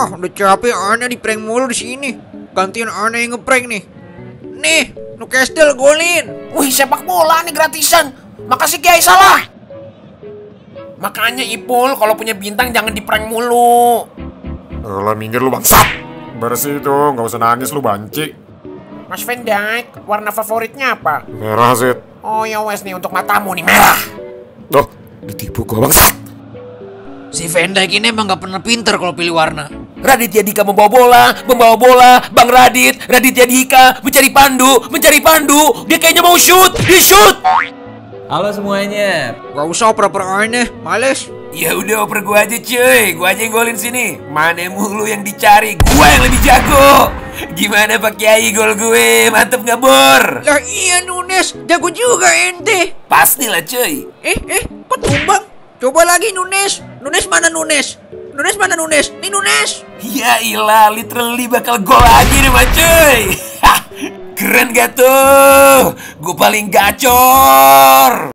Ah, udah capek Ana di prank mulu di sini. Gantian Ana yang ngeprank nih. Nih, Newcastle golin. Wih, sepak bola nih gratisan. Makasih Kiai salah. Makanya Ipul kalau punya bintang jangan di prank mulu. Alah minggir lu bangsat. Bersih itu, nggak usah nangis lu banci. Mas Van Dijk, warna favoritnya apa? Merah Zed. Oh ya wes nih untuk matamu nih merah. Duh, ditipu gua bangsat. Si Van Dijk ini emang gak pernah pinter kalau pilih warna. Raditya Dika membawa bola, membawa bola, Bang Radit, Raditya Dika mencari Pandu, mencari Pandu, dia kayaknya mau shoot, dia shoot. Halo semuanya. Gak usah oper-oper aneh, males. Ya udah oper gua aja cuy, gua aja yang golin sini. Mana mulu yang dicari, gua yang lebih jago. Gimana Pak Kiai gol gue, mantep gak bor? Lah iya Nunes, jago juga ente. Pastilah cuy. Eh, eh, kok tumbang? Coba lagi Nunes. Nunes mana Nunes? Nunes mana Nunes? Nih Nunes. Ya ilah, literally bakal gol lagi nih mah Keren gak tuh? Gue paling gacor.